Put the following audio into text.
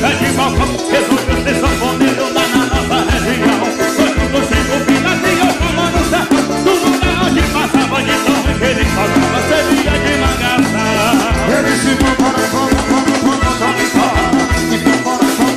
Patrick Malcolm, his